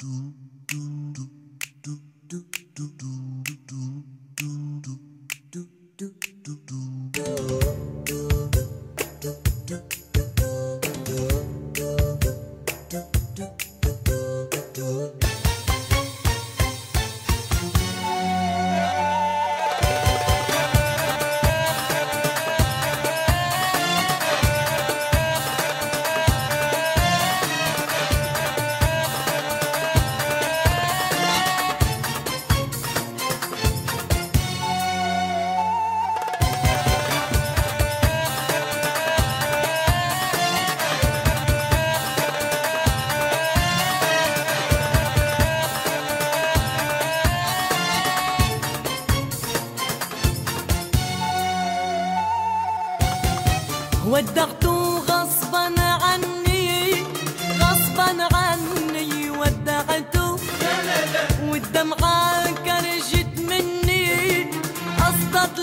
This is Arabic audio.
do do هو غصبا عني غصبا عني ودعته والدمعة كرجت مني قصدت